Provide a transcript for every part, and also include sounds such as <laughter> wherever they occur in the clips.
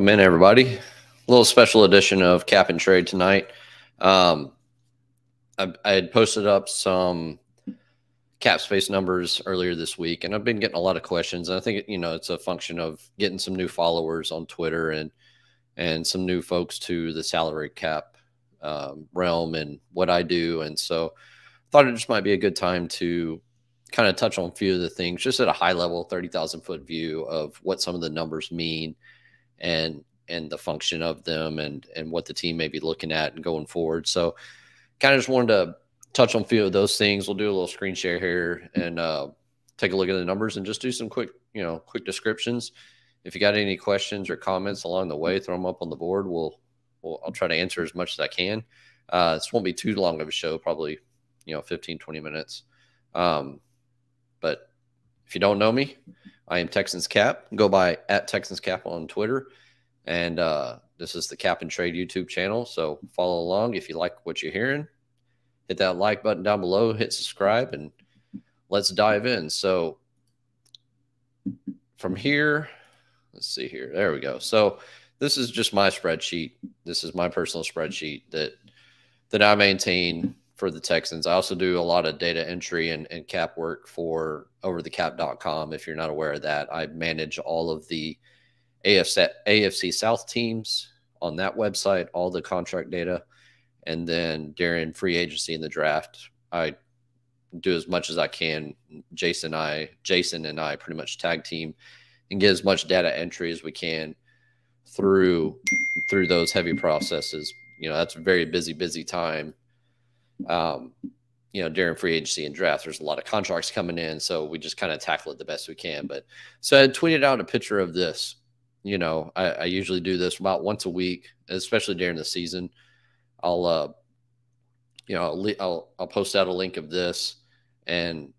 Welcome in, everybody. A little special edition of Cap and Trade tonight. Um, I, I had posted up some cap space numbers earlier this week, and I've been getting a lot of questions. And I think you know it's a function of getting some new followers on Twitter and and some new folks to the salary cap um, realm and what I do. And so, I thought it just might be a good time to kind of touch on a few of the things, just at a high level, thirty thousand foot view of what some of the numbers mean and and the function of them and and what the team may be looking at and going forward. So kind of just wanted to touch on a few of those things. We'll do a little screen share here and uh, take a look at the numbers and just do some quick, you know, quick descriptions. If you got any questions or comments along the way, throw them up on the board. We'll, we'll I'll try to answer as much as I can. Uh, this won't be too long of a show, probably, you know, 15, 20 minutes. Um, but if you don't know me, I am Texans Cap. Go by at Texans Cap on Twitter. And uh, this is the Cap and Trade YouTube channel. So follow along if you like what you're hearing. Hit that like button down below, hit subscribe, and let's dive in. So from here, let's see here. There we go. So this is just my spreadsheet. This is my personal spreadsheet that that I maintain for the Texans. I also do a lot of data entry and, and cap work for overthecap.com. If you're not aware of that, I manage all of the AFC, AFC South teams on that website, all the contract data. And then during free agency in the draft, I do as much as I can. Jason and I, Jason and I pretty much tag team and get as much data entry as we can through through those heavy processes. You know, that's a very busy, busy time um, you know, during free agency and draft, there's a lot of contracts coming in. So we just kind of tackle it the best we can. But so I tweeted out a picture of this. You know, I, I usually do this about once a week, especially during the season. I'll, uh, you know, I'll, I'll, I'll post out a link of this, and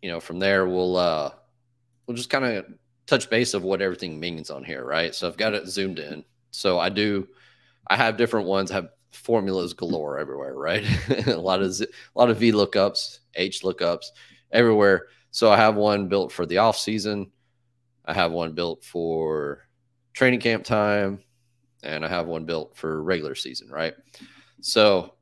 you know, from there we'll uh, we'll just kind of touch base of what everything means on here, right? So I've got it zoomed in. So I do, I have different ones. I have formulas hmm. galore everywhere, right? <laughs> a lot of a lot of V lookups, H lookups everywhere. So I have one built for the off season. I have one built for training camp time, and I have one built for regular season, right? So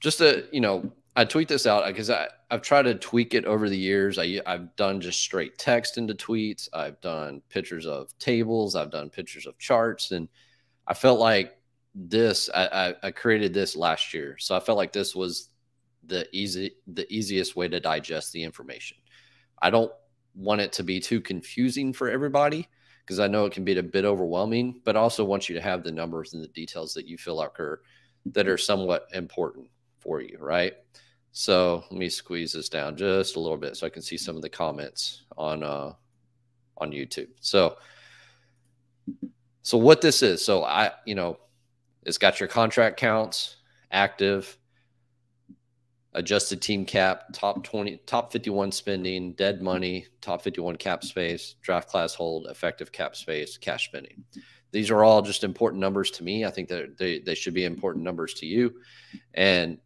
just to you know, I tweet this out because I I've tried to tweak it over the years. I I've done just straight text into tweets. I've done pictures of tables. I've done pictures of charts, and I felt like this I, I, I created this last year, so I felt like this was the easy the easiest way to digest the information. I don't want it to be too confusing for everybody because I know it can be a bit overwhelming, but also want you to have the numbers and the details that you feel like are that are somewhat important for you, right? So let me squeeze this down just a little bit so I can see some of the comments on uh on YouTube. So so what this is, so I you know it's got your contract counts, active, adjusted team cap, top 20, top 51 spending, dead money, top 51 cap space, draft class hold, effective cap space, cash spending. These are all just important numbers to me. I think that they, they should be important numbers to you. And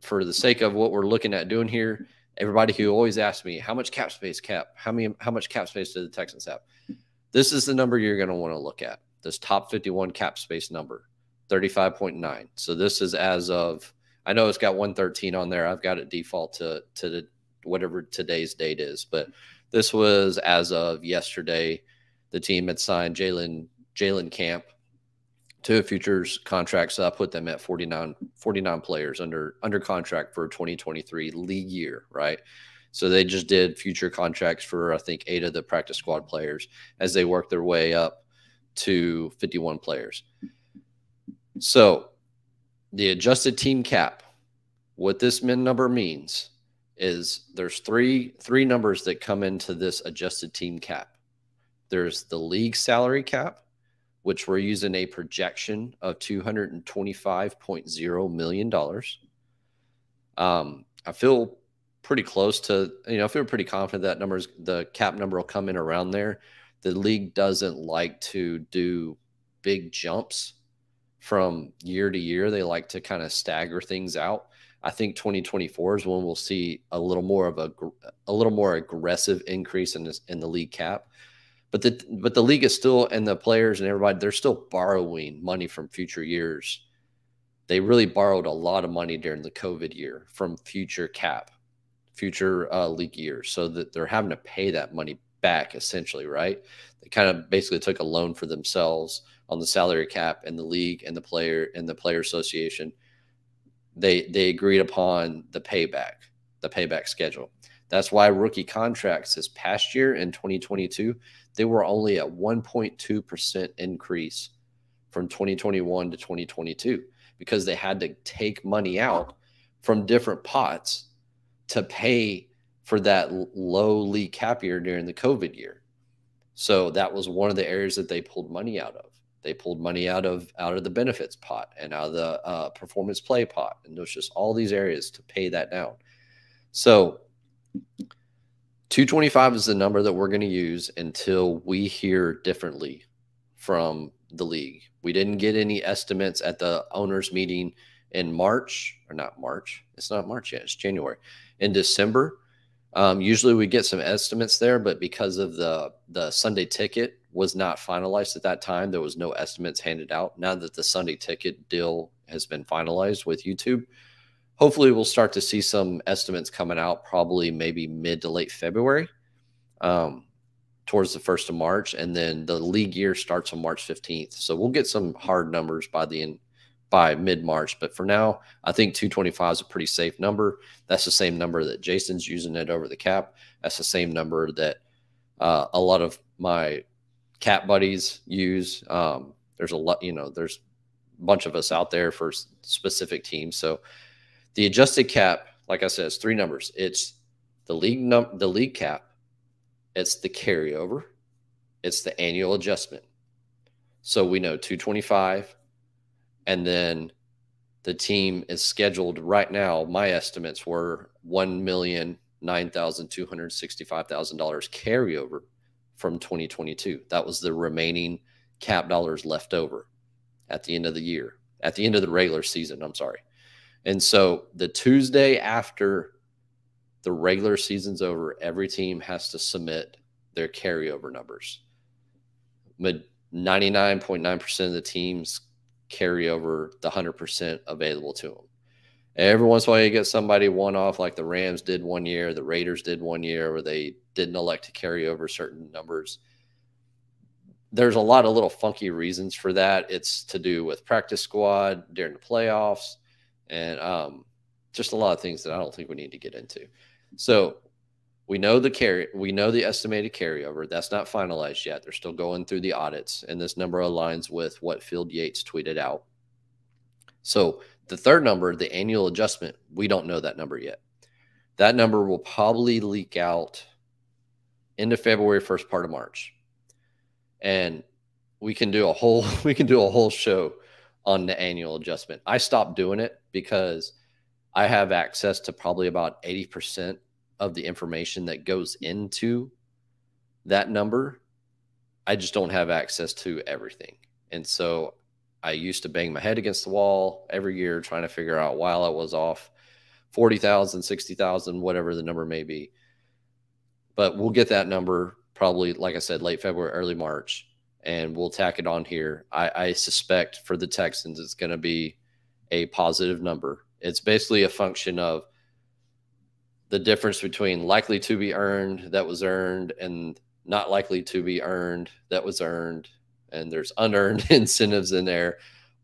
for the sake of what we're looking at doing here, everybody who always asks me, how much cap space cap? How many how much cap space do the Texans have? This is the number you're going to want to look at. This top 51 cap space number. 35.9. So this is as of I know it's got 113 on there. I've got it default to to the, whatever today's date is, but this was as of yesterday. The team had signed Jalen Jalen Camp to a futures contract, so I put them at 49, 49 players under under contract for 2023 league year, right? So they just did future contracts for I think eight of the practice squad players as they work their way up to 51 players. So the adjusted team cap, what this min number means is there's three three numbers that come into this adjusted team cap. There's the league salary cap, which we're using a projection of $225.0 million. Um, I feel pretty close to, you know, I feel pretty confident that numbers, the cap number will come in around there. The league doesn't like to do big jumps from year to year. They like to kind of stagger things out. I think 2024 is when we'll see a little more of a a little more aggressive increase in this in the league cap. but the but the league is still and the players and everybody they're still borrowing money from future years. They really borrowed a lot of money during the COVID year from future cap, future uh, league years, so that they're having to pay that money back essentially, right? They kind of basically took a loan for themselves on the salary cap and the league and the player and the player association. They they agreed upon the payback, the payback schedule. That's why rookie contracts this past year in 2022 they were only a 1.2% increase from 2021 to 2022 because they had to take money out from different pots to pay for that low league cap year during the COVID year. So that was one of the areas that they pulled money out of. They pulled money out of out of the benefits pot and out of the uh, performance play pot, and there's just all these areas to pay that down. So 225 is the number that we're going to use until we hear differently from the league. We didn't get any estimates at the owners meeting in March or not March. It's not March yet. It's January. In December, um, usually we get some estimates there, but because of the the Sunday ticket was not finalized at that time, there was no estimates handed out. Now that the Sunday ticket deal has been finalized with YouTube, hopefully we'll start to see some estimates coming out probably maybe mid to late February um, towards the first of March. And then the league year starts on March 15th. So we'll get some hard numbers by the end by mid March. But for now, I think 225 is a pretty safe number. That's the same number that Jason's using it over the cap. That's the same number that uh, a lot of my cap buddies use. Um, there's a lot, you know, there's a bunch of us out there for specific teams. So the adjusted cap, like I said, is three numbers. It's the league num the league cap, it's the carryover, it's the annual adjustment. So we know 225, and then the team is scheduled right now. My estimates were one million nine thousand two hundred sixty-five thousand dollars carryover from 2022. That was the remaining cap dollars left over at the end of the year, at the end of the regular season. I'm sorry. And so the Tuesday after the regular season's over, every team has to submit their carryover numbers. 99.9% of the teams carry over the 100% available to them. Every once in a while, you get somebody one off, like the Rams did one year, the Raiders did one year, where they didn't elect to carry over certain numbers. There's a lot of little funky reasons for that. It's to do with practice squad during the playoffs and um, just a lot of things that I don't think we need to get into. So we know the carry, we know the estimated carryover. That's not finalized yet. They're still going through the audits, and this number aligns with what Field Yates tweeted out. So the third number, the annual adjustment, we don't know that number yet. That number will probably leak out into February, first part of March, and we can do a whole <laughs> we can do a whole show on the annual adjustment. I stopped doing it because I have access to probably about 80% of the information that goes into that number. I just don't have access to everything. And so I used to bang my head against the wall every year trying to figure out while I was off 40,000, 60,000, whatever the number may be. But we'll get that number probably, like I said, late February, early March and we'll tack it on here. I, I suspect for the Texans, it's going to be a positive number. It's basically a function of the difference between likely to be earned that was earned and not likely to be earned that was earned. And there's <laughs> unearned incentives in there,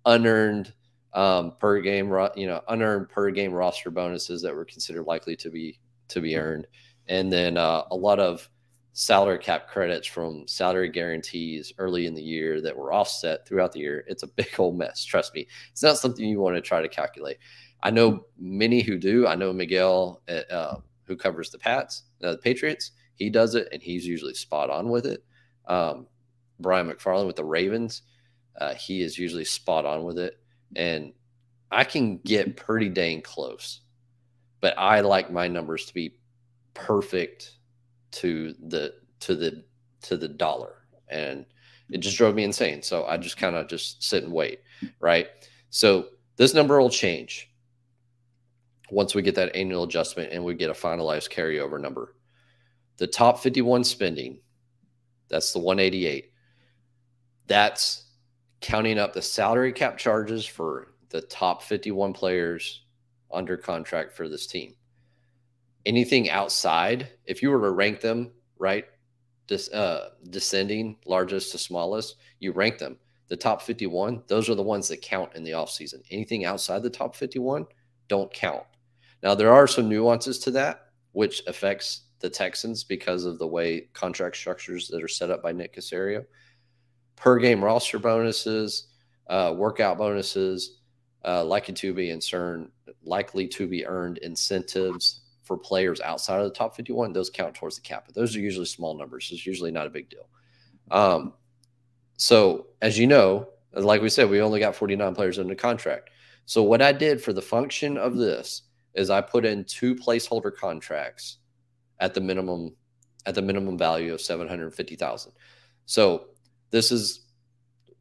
unearned um, per game, you know, unearned per game roster bonuses that were considered likely to be to be earned, and then uh, a lot of salary cap credits from salary guarantees early in the year that were offset throughout the year. It's a big <laughs> old mess. Trust me. It's not something you want to try to calculate. I know many who do. I know Miguel, uh, uh, who covers the Pats, uh, the Patriots. He does it, and he's usually spot on with it. Um, Brian McFarland with the Ravens, uh, he is usually spot on with it, and I can get pretty dang close. But I like my numbers to be perfect to the to the to the dollar and it just drove me insane so i just kind of just sit and wait right so this number will change once we get that annual adjustment and we get a finalized carryover number the top 51 spending That's the 188. That's counting up the salary cap charges for the top 51 players under contract for this team. Anything outside, if you were to rank them, right, uh, descending largest to smallest, you rank them. The top 51, those are the ones that count in the offseason. Anything outside the top 51 don't count. Now, there are some nuances to that, which affects the Texans because of the way contract structures that are set up by Nick Caserio. Per game roster bonuses, uh, workout bonuses, uh, likely to be earned, likely to be earned incentives for players outside of the top 51. Those count towards the cap, but those are usually small numbers. It's usually not a big deal. Um, so, as you know, like we said, we only got 49 players under contract. So, what I did for the function of this is I put in two placeholder contracts at the minimum at the minimum value of 750,000. So this is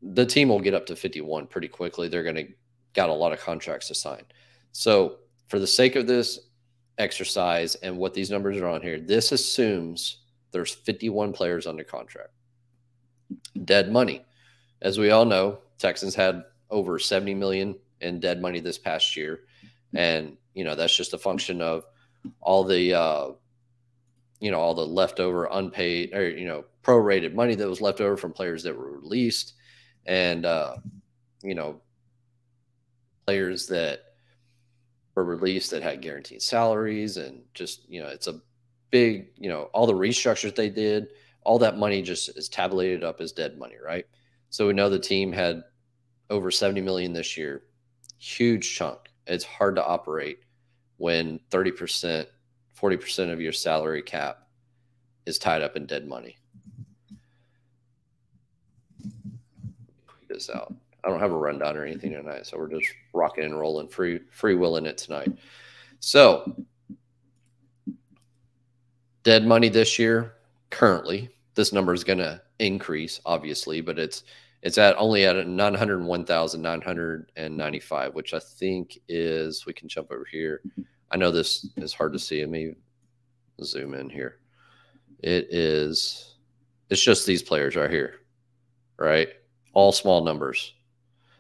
the team will get up to 51 pretty quickly. They're going to got a lot of contracts to sign. So for the sake of this exercise and what these numbers are on here, this assumes there's 51 players under contract. Dead money. As we all know, Texans had over 70 million in dead money this past year. And, you know, that's just a function of all the uh, you know all the leftover unpaid or you know prorated money that was left over from players that were released and uh, you know players that were released that had guaranteed salaries and just you know it's a big you know all the restructures they did all that money just is tabulated up as dead money right? So we know the team had over 70 million this year huge chunk. It's hard to operate when 30% 40% of your salary cap is tied up in dead money. This out. I don't have a rundown or anything tonight, so we're just rocking and rolling, free free willing it tonight. So, dead money this year, currently, this number is going to increase, obviously, but it's it's at only at 901,995, which I think is we can jump over here. I know this is hard to see. Let me zoom in here. It is, it's just these players right here, right? All small numbers.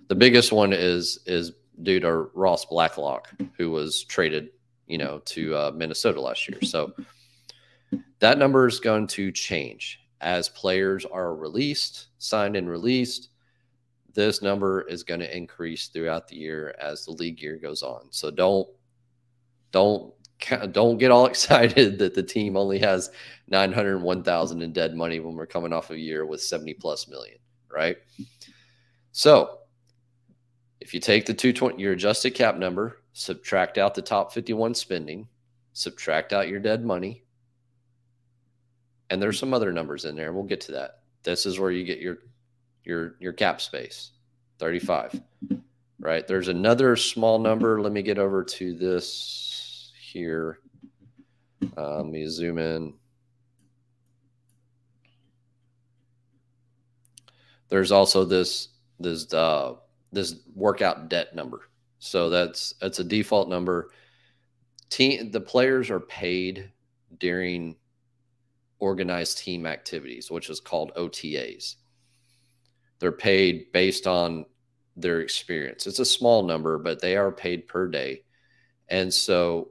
The biggest one is is due to Ross Blacklock, who was traded, you know, to uh, Minnesota last year. So that number is going to change as players are released, signed and released. This number is going to increase throughout the year as the league year goes on. So don't don't don't get all <laughs> excited that the team only has 901,000 in dead money when we're coming off a year with 70 plus million, right? So, if you take the 220 your adjusted cap number, subtract out the top 51 spending, subtract out your dead money, and there's some other numbers in there, we'll get to that. This is where you get your your your cap space, 35. <laughs> Right? There's another small number. Let me get over to this here. Uh, let me zoom in. There's also this this uh, this workout debt number. So that's that's a default number. Team the players are paid during organized team activities, which is called OTAs. They're paid based on their experience. It's a small number, but they are paid per day. And so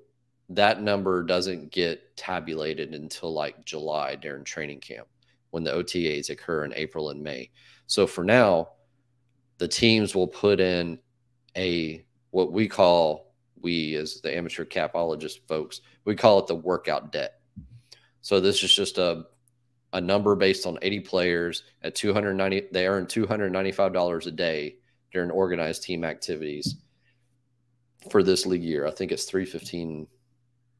that number doesn't get tabulated until like July during training camp when the OTAs occur in April and May. So for now, the teams will put in a what we call we as the amateur capologist folks, we call it the workout debt. So this is just a a number based on 80 players at 290 they earn $295 a day during organized team activities for this league year. I think it's 315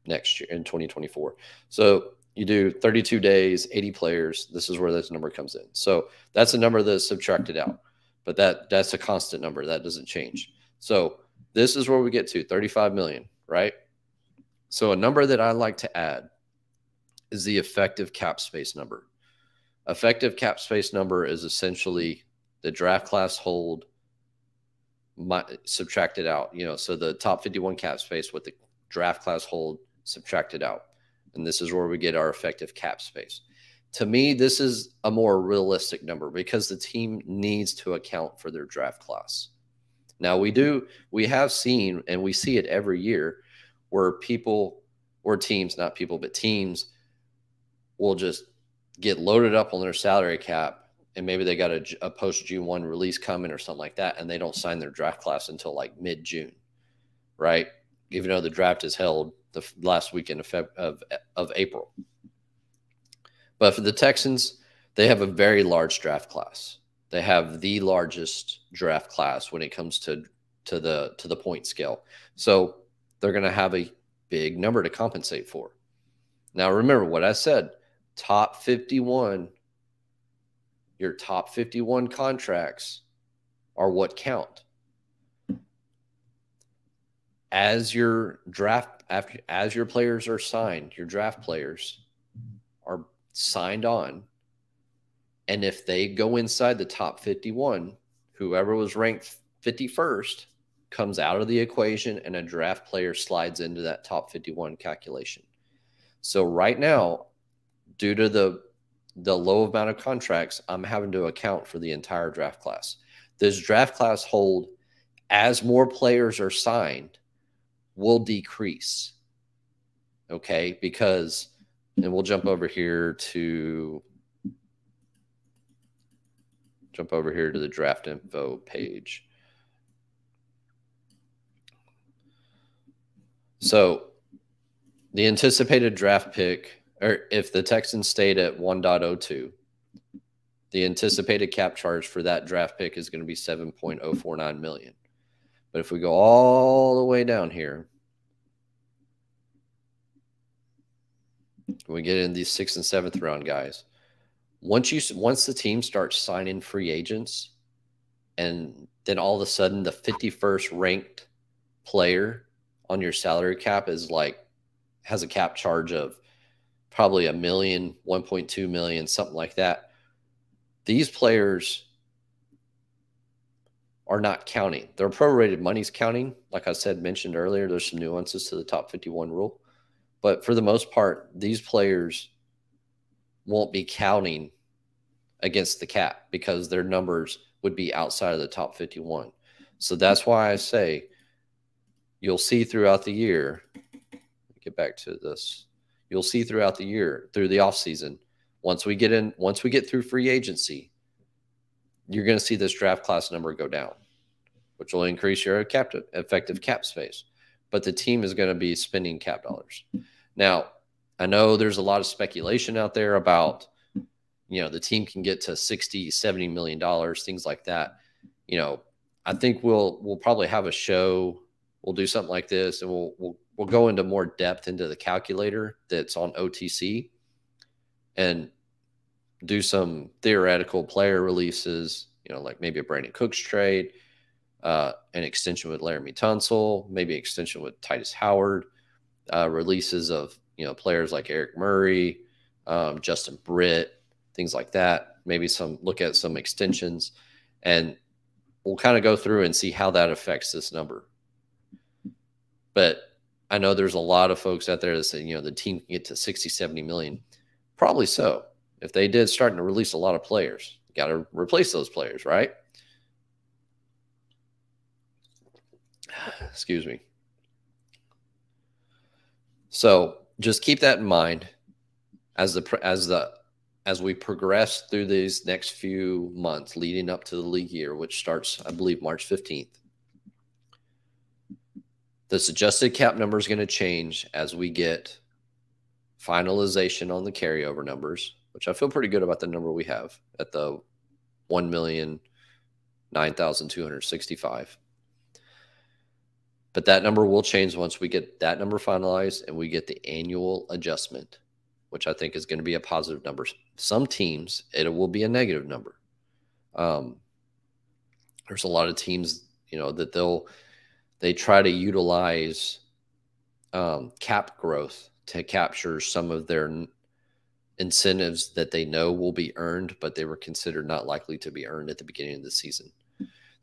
next year in 2024. So you do 32 days, 80 players. This is where this number comes in. So that's a number that's subtracted out, but that that's a constant number that doesn't change. So this is where we get to 35 million, right? So a number that I like to add is the effective cap space number. Effective cap space number is essentially the draft class hold my, subtracted out, you know, so the top 51 cap space with the draft class hold subtracted out. And this is where we get our effective cap space. to me, this is a more realistic number because the team needs to account for their draft class. Now, we do, we have seen, and we see it every year where people or teams, not people, but teams will just get loaded up on their salary cap and maybe they got a, a post June 1 release coming or something like that, and they don't sign their draft class until like mid June, right? Even though the draft is held the last weekend of, Feb, of, of April. But for the Texans, they have a very large draft class. They have the largest draft class when it comes to to the to the point scale. So they're going to have a big number to compensate for. Now remember what I said, top 51 your top 51 contracts are what count. As your draft after as your players are signed, your draft players are signed on. And if they go inside the top 51, whoever was ranked 51st comes out of the equation and a draft player slides into that top 51 calculation. So right now, due to the the low amount of contracts, I'm having to account for the entire draft class. This draft class hold, as more players are signed, will decrease. Okay, because, and we'll jump over here to jump over here to the draft info page. So the anticipated draft pick or if the Texans stayed at 1.02, the anticipated cap charge for that draft pick is going to be 7.049 million. But if we go all the way down here, we get in these sixth and seventh round guys. Once you once the team starts signing free agents, and then all of a sudden the 51st ranked player on your salary cap is like has a cap charge of probably a million, 1.2 million, something like that. These players are not counting. Their prorated money's counting. Like I said, mentioned earlier, there's some nuances to the top 51 rule. But for the most part, these players won't be counting against the cap because their numbers would be outside of the top 51. So that's why I say you'll see throughout the year. Get back to this you'll see throughout the year, through the offseason. Once we get in, once we get through free agency, you're going to see this draft class number go down, which will increase your cap effective cap space. But the team is going to be spending cap dollars. Now, I know there's a lot of speculation out there about, you know, the team can get to 60, 70 million dollars, things like that. You know, I think we'll we'll probably have a show. We'll do something like this, and we'll we'll we'll go into more depth into the calculator that's on OTC and do some theoretical player releases, you know, like maybe a Brandin Cooks trade, uh, an extension with Laremy Tunsil, maybe extension with Tytus Howard, uh, releases of, you know, players like Eric Murray, um, Justin Britt, things like that. Maybe some look at some extensions and we'll kind of go through and see how that affects this number. But I know there's a lot of folks out there that say, you know, the team can get to 60, 70 million. Probably so. If they did starting to release a lot of players, got to replace those players, right? <sighs> Excuse me. So just keep that in mind as the as the as we progress through these next few months leading up to the league year, which starts, I believe, March 15th. This suggested cap number is going to change as we get finalization on the carryover numbers, which I feel pretty good about the number we have at the 1 million 9,265. But that number will change once we get that number finalized and we get the annual adjustment, which I think is going to be a positive number. Some teams, it will be a negative number. Um, there's a lot of teams, you know, that they'll they try to utilize um, cap growth to capture some of their incentives that they know will be earned, but they were considered not likely to be earned at the beginning of the season.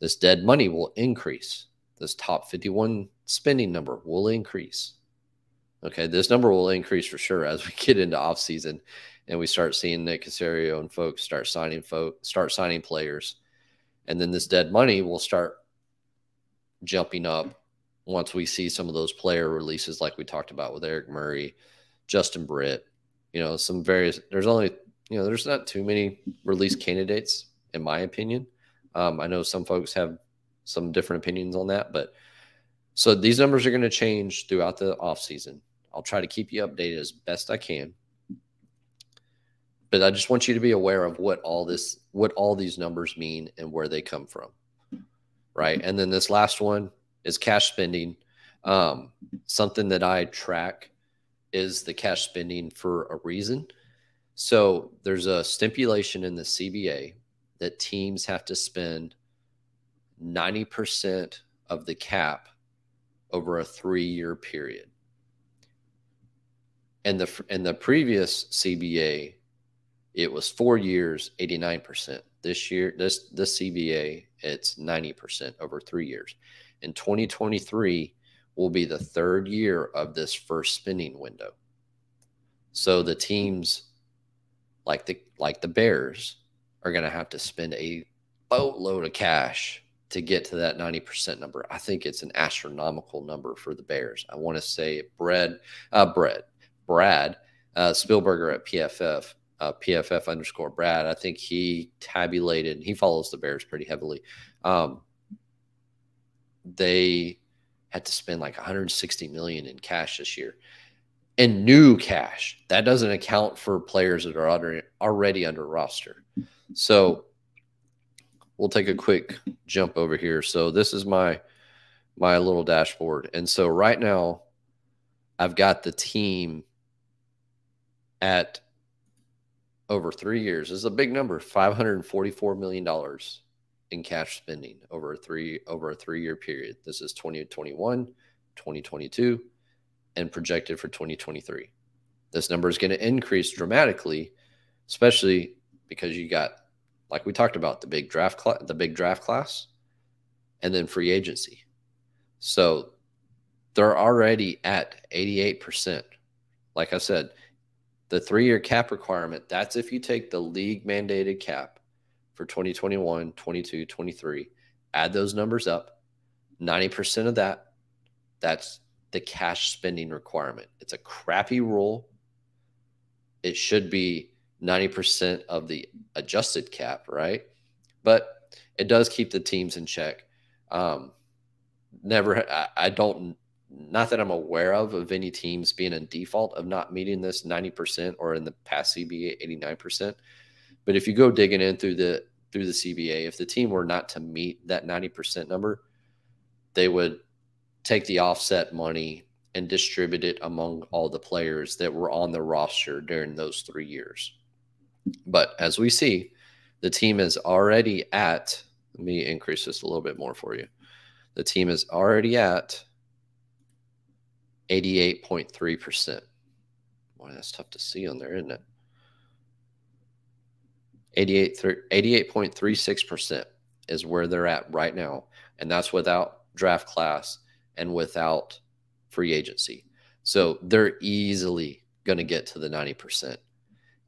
This dead money will increase. This top 51 spending number will increase. Okay, this number will increase for sure as we <laughs> get into off season and we start seeing Nick Caserio and folks start signing folk start signing players, and then this dead money will start jumping up once we see some of those player releases like we talked about with Eric Murray, Justin Britt, you know, some various there's only you know, there's not too many release candidates in my opinion. Um, I know some folks have some different opinions on that, but so these numbers are going to change throughout the off season. I'll try to keep you updated as best I can. But I just want you to be aware of what all this what all these numbers mean and where they come from. Right? And then this last one is cash spending. Um, something that I track is the cash spending for a reason. So there's a stipulation in the CBA that teams have to spend 90% of the cap over a three year period. And the in the previous CBA, it was four years, 89%. This year, this this CBA, it's 90% over three years. In 2023 will be the third year of this first spending window. So the teams like the like the Bears are going to have to spend a boatload of cash to get to that 90% number. I think it's an astronomical number for the Bears. I want to say Brad, uh, Brad, Brad uh, Spielberger at PFF, uh, PFF underscore Brad. I think he tabulated, he follows the Bears pretty heavily. Um, they had to spend like 160 million in cash this year and new cash. That doesn't account for players that are already under roster. So we'll take a quick jump over here. So this is my my little dashboard. And so right now I've got the team at over 3 years. This is a big number, 544 million dollars in cash spending over a 3 over a 3-year period. This is 2021, 2022 and projected for 2023. This number is going to increase dramatically, especially because you got like we talked about the big draft cl- the big draft class and then free agency. So they're already at 88%. Like I said, the 3-year cap requirement, that's if you take the league mandated cap for 2021, 22, 23, add those numbers up, 90% of that that's the cash spending requirement. It's a crappy rule. It should be 90% of the adjusted cap, right? But it does keep the teams in check. Um, never, I, I don't, not that I'm aware of, of any teams being in default of not meeting this 90% or in the past CBA 89%. But if you go digging in through the through the CBA, if the team were not to meet that 90% number, they would take the offset money and distribute it among all the players that were on the roster during those three years. But as we see, the team is already at, let me increase this a little bit more for you. The team is already at 88.3%. Boy, that's tough to see on there, isn't it? 88, 88.36% is where they're at right now. And that's without draft class and without free agency. So they're easily going to get to the 90%.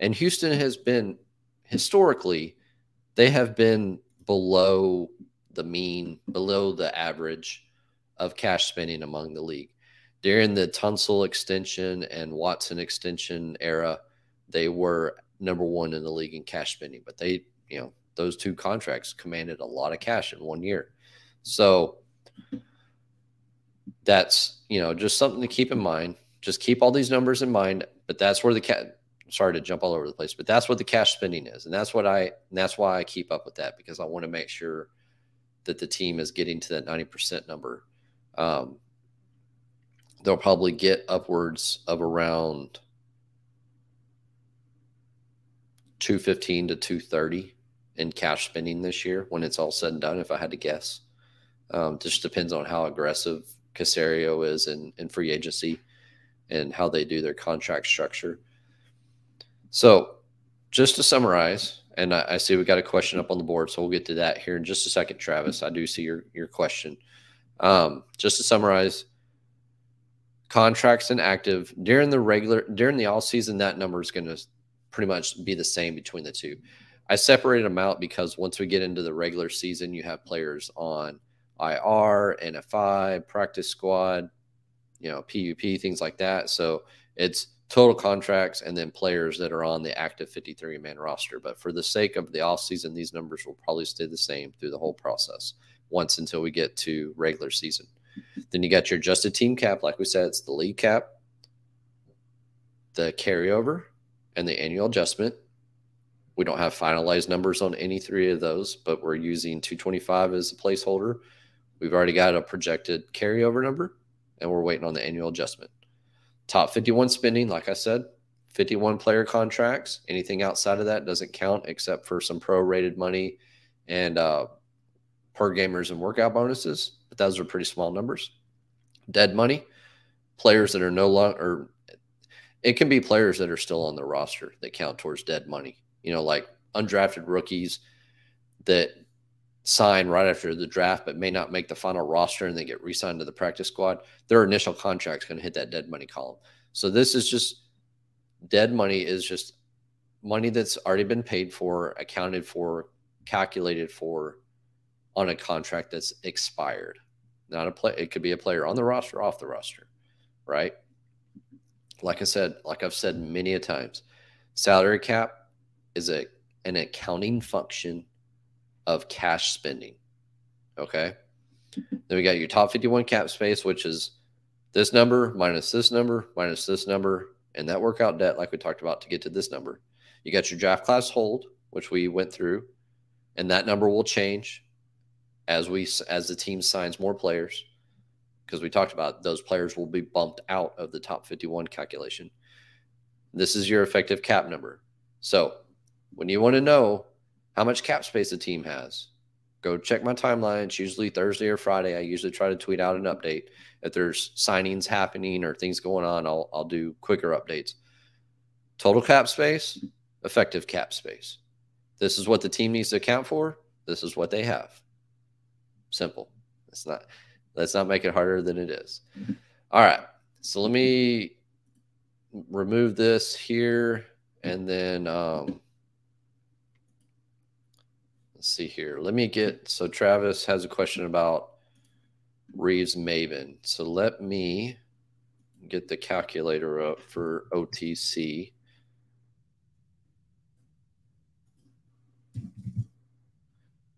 And Houston has been historically, they have been below the mean, below the average of cash spending among the league. During the Tunsil extension and Watson extension era, they were number one in the league in cash spending, but they, you know, those two contracts commanded a lot of cash in one year. So that's, you know, just something to keep in mind. Just keep all these numbers in mind, but that's where the cat sorry to jump all over the place, but that's what the cash spending is. And that's what I, that's why I keep up with that because I want to make sure that the team is getting to that 90% number. Um, they'll probably get upwards of around 215 to 230 in cash spending this year when it's all said and done, if I had to guess. Um, just depends on how aggressive Caserio is in, in free agency and how they do their contract structure. So, just to summarize, and I, I, see we got a question up on the board, so we'll get to that here in just a second, Travis. I do see your your question. Um, just to summarize, contracts and active during the regular during the all season, that number is going to pretty much be the same between the two. I separated them out because once we get into the regular season, you have players on IR, NFI, practice squad, you know, PUP, things like that. So it's total contracts and then players that are on the active 53 man roster. But for the sake of the off season these numbers will probably stay the same through the whole process once until we get to regular season. Then you got your adjusted team cap. Like we said, it's the league cap, the carryover, and the annual adjustment. We don't have finalized numbers on any three of those, but we're using 225 as a placeholder. We've already got a projected carryover number, and we're waiting on the annual adjustment. Top 51 spending, like I said, 51 player contracts. Anything outside of that doesn't count except for some prorated money and uh, per gamers and workout bonuses. But those are pretty small numbers. Dead money, players that are no longer, it can be players that are still on the roster that count towards dead money. You know, like undrafted rookies that sign right after the draft, but may not make the final roster and they get re-signed to the practice squad, their initial contract's going to hit that dead money column. So this is just dead money is just money that's already been paid for, accounted for, calculated for on a contract that's expired. Not a play. It could be a player on the roster, off the roster, right? Like I said, like I've said many a times, salary cap is a an accounting function of cash spending. Okay. <laughs> Then we got your top 51 cap space, which is this number minus this number minus this number, and that workout debt, like we talked about, to get to this number. You got your draft class hold, which we went through, and that number will change as we as the team signs more players, because we talked about those players will be bumped out of the top 51 calculation. This is your effective cap number. So when you want to know how much cap space a team has. Go check my timeline. It's usually Thursday or Friday. I usually try to tweet out an update. If there's signings happening or things going on, I'll, I'll do quicker updates. Total cap space, effective cap space. This is what the team needs to account for. This is what they have. Simple. Let's not, let's not make it harder than it is. All right. So let me remove this here and then um, Let's see here. Let me get so Travis has a question about Reeves-Maybin. So let me get the calculator up for OTC.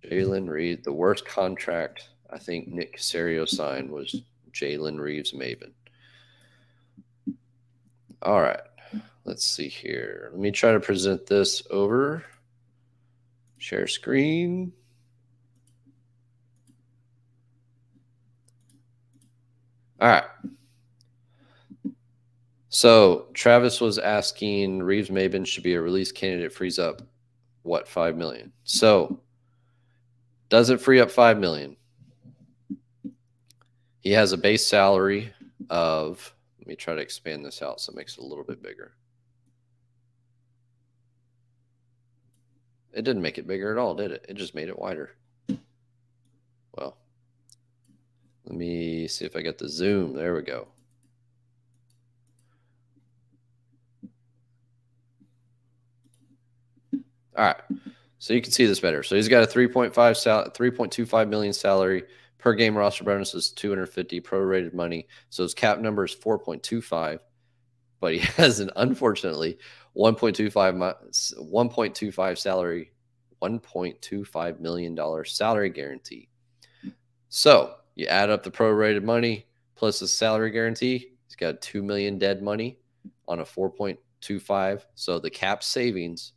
Jalen Reed, the worst contract I think Nick Caserio signed was Jalen Reeves-Maybin. All right, let's see here. Let me try to present this over. Share screen. All right. So Travis was asking Reeves-Maybin should be a release candidate, frees up what five million. So does it free up five million? He has a base salary of let me try to expand this out so it makes it a little bit bigger. It didn't make it bigger at all, did it? It just made it wider. Well, let me see if I get the zoom. There we go. All right. So you can see this better. So he's got a 3.5 sal 3.25 million salary per game roster bonus is 250 prorated money. So his cap number is 4.25, but he <laughs> has an unfortunately 1.25 1.25 salary 1.25 million dollar salary guarantee. So you add up the prorated money plus the salary guarantee. He's got two million dead money on a 4.25. So the cap savings,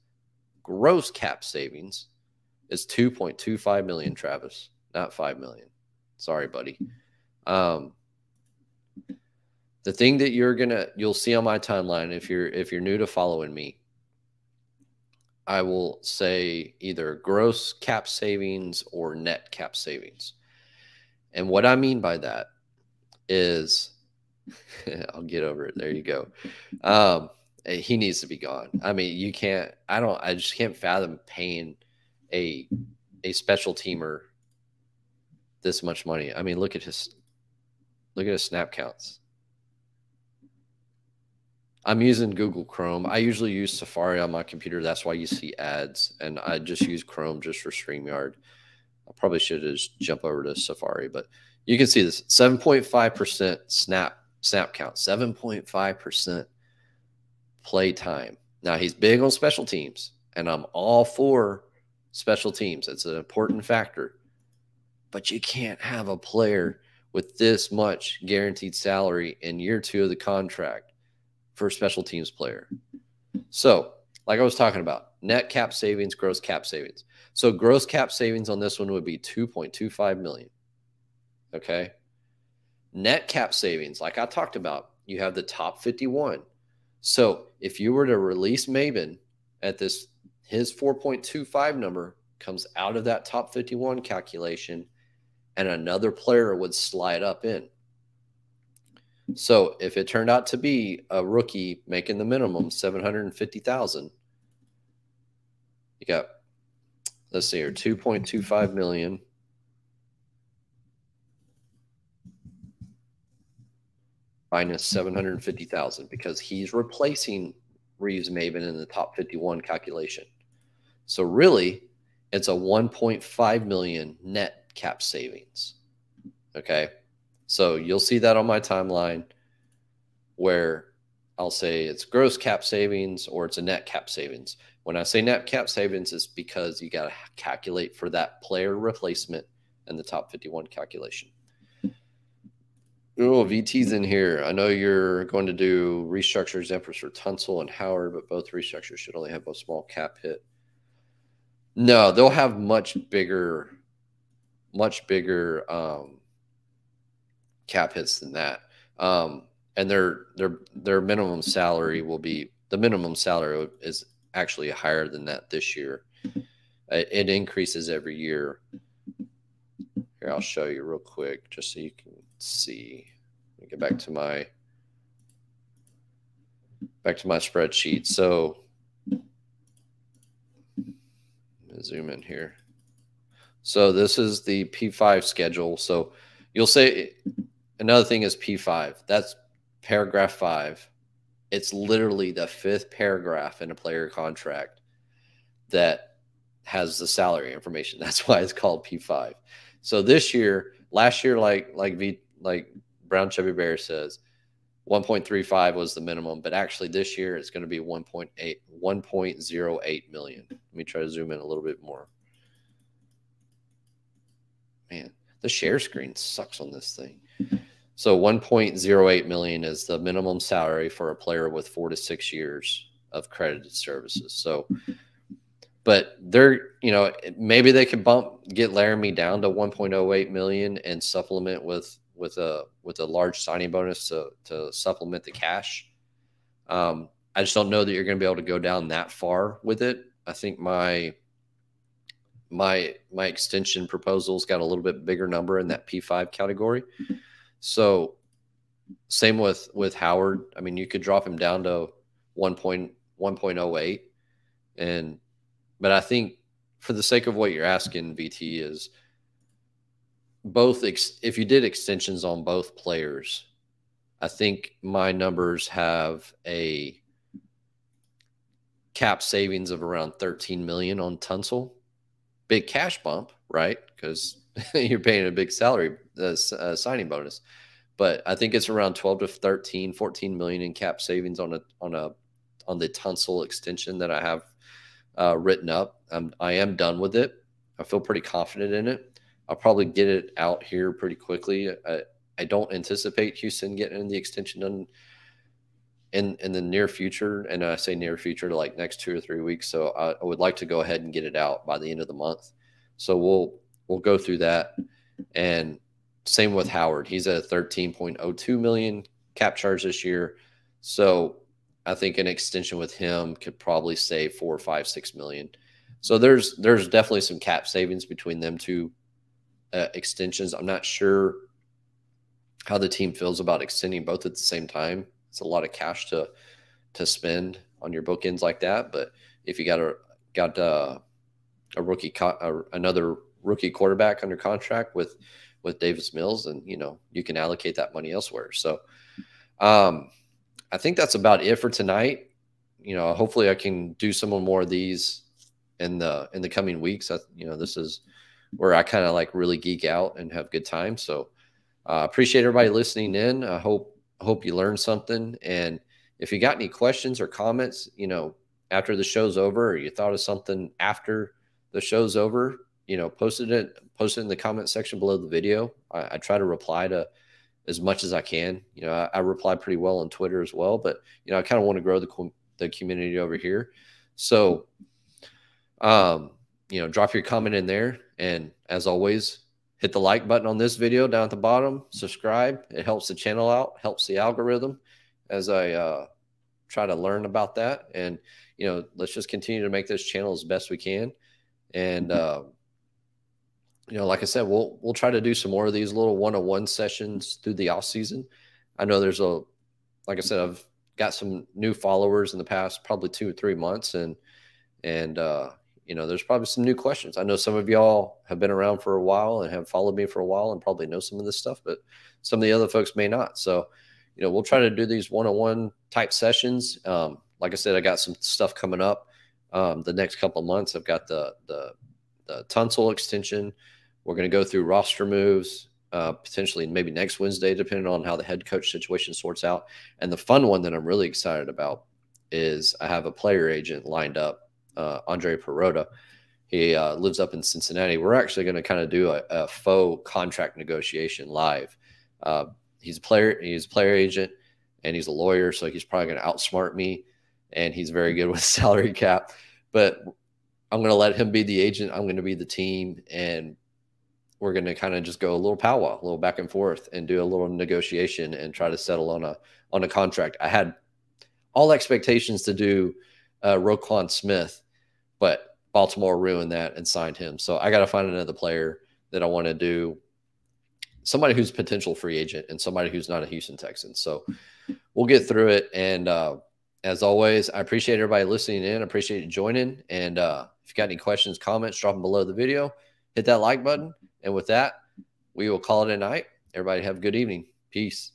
gross cap savings, is 2.25 million. Travis, not five million. Sorry, buddy. Um, the thing that you're gonna you'll see on my timeline if you're if you're new to following me i will say either gross cap savings or net cap savings and what i mean by that is <laughs> i'll get over it there you go um, Eh, he needs to be gone i mean you can't i don't i just can't fathom paying a a special teamer this much money i mean look at his look at his snap counts I'm using Google Chrome. I usually use Safari on my computer. That's why you see ads. And I just use Chrome just for StreamYard. I probably should just jump over to Safari, but you can see this 7.5% snap snap count, 7.5% play time. Now he's big on special teams, and I'm all for special teams. It's an important factor. But you can't have a player with this much guaranteed salary in year two of the contract for a special teams player. So, like I was talking about, net cap savings, gross cap savings. So, gross cap savings on this one would be 2.25 million. Okay. Net cap savings, like I talked about, you have the top 51. So, if you were to release Maybin at this, his 4.25 number comes out of that top 51 calculation, and another player would slide up in. So if it turned out to be a rookie making the minimum 750,000, you got let's see here 2.25 million minus mm-hmm. 750,000 because he's replacing Reeves-Maybin in the top 51 calculation. So really, it's a 1.5 million net cap savings. Okay. So you'll see that on my timeline where I'll say it's gross cap savings or it's a net cap savings. When I say net cap savings, it's because you got to calculate for that player replacement and the top 51 calculation. Oh, VT's in here. I know you're going to do restructures efforts for Tunsil and Howard, but both restructures should only have a small cap hit. No, they'll have much bigger, much bigger um, cap hits than that. Um, and their their their minimum salary will be the minimum salary is actually higher than that this year. It increases every year. Here, I'll show you real quick just so you can see. Let me get back to my back to my spreadsheet. So zoom in here. So this is the P5 schedule. So you'll say Another thing is P5. That's paragraph five. It's literally the fifth paragraph in a player contract that has the salary information. <laughs> That's why it's called P5. So this year, last year, like like V like Brown Chubby Bear says, 1.35 was the minimum, but actually this year it's going to be 1.8 1.08 million. Let me try to zoom in a little bit more. Man, the share screen sucks on this thing. So 1.08 million is the minimum salary for a player with four to six years of credited services. So, but they're, you know, maybe they could bump, get Laremy down to 1.08 million and supplement with, with a, with a large signing bonus to, to supplement the cash. Um, I just don't know that you're going to be able to go down that far with it. I think my, my, my extension proposal's got a little bit bigger number in that P5 category. So same with with Howard. I mean, you could drop him down to 1.1.08 and but I think for the sake of what you're asking VT is both if you did extensions on both players, I think my numbers have a cap savings of around 13 million on Tunsil. Big cash bump, right? Because <laughs> you're paying a big salary uh, uh, signing bonus. But I think it's around 12 to 13, 14 million in cap savings on a on a on the Tunsil extension that I have uh, written up. I'm, I am done with it. I feel pretty confident in it. I'll probably get it out here pretty quickly. I, I don't anticipate Houston getting the extension done in in the near future, and I say near future, to like next two or three weeks. So I, I would like to go ahead and get it out by the end of the month. So we'll we'll go through that. And same with Howard. He's at 13.02 million cap charge this year. So I think an extension with him could probably save four, five, six million. So there's there's definitely some cap savings between them two uh, extensions. I'm not sure how the team feels about extending both at the same time. It's a lot of cash to to spend on your bookends like that. But if you got a got a, uh, a rookie, co- another rookie quarterback under contract with with Davis Mills, and you know you can allocate that money elsewhere. So, um, I think that's about it for tonight. You know, hopefully I can do some more of these in the in the coming weeks. I, you know, this is where I kind of like really geek out and have good time. So uh, appreciate everybody listening in. I hope hope you learned something. And if you got any questions or comments, you know, after the show's over, or you thought of something after the show's over, you know, posted it, post it in the comment section below the video. I, I try to reply to as much as I can. You know, I, I, reply pretty well on Twitter as well, but you know, I kind of want to grow the the community over here. So, um, you know, drop your comment in there, and as always, hit the like button on this video down at the bottom. Subscribe. It helps the channel out, helps the algorithm as I uh, try to learn about that. And you know, let's just continue to make this channel as best we can. And uh, you know, like I said, we'll we'll try to do some more of these little one-on-one sessions through the off season. I know there's a, like I said, I've got some new followers in the past probably two or three months, and and uh, you know, there's probably some new questions. I know some of y'all have been around for a while and have followed me for a while and probably know some of this stuff, but some of the other folks may not. So, you know, we'll try to do these one-on-one type sessions. Um, like I said, I got some stuff coming up um, the next couple months. I've got the the the Tunsil extension. We're going to go through roster moves, uh, potentially maybe next Wednesday, depending on how the head coach situation sorts out. And the fun one that I'm really excited about is I have a player agent lined up, uh, Andre Perota. He uh, lives up in Cincinnati. We're actually going to kind of do a, a, faux contract negotiation live. Uh, he's a player. He's a player agent, and he's a lawyer, so he's probably going to outsmart me. And he's very good with <laughs> salary cap. But I'm going to let him be the agent. I'm going to be the team, and we're going to kind of just go a little powwow, a little back and forth, and do a little negotiation and try to settle on a on a contract. I had all expectations to do uh, Roquan Smith, but Baltimore ruined that and signed him. So I got to find another player that I want to do somebody who's potential free agent and somebody who's not a Houston Texan. So we'll get through it. And uh, as always, I appreciate everybody listening in. I appreciate you joining. And uh, if you got any questions, comments, drop them below the video. Hit that like button and with that, we will call it a night. Everybody have a good evening. Peace.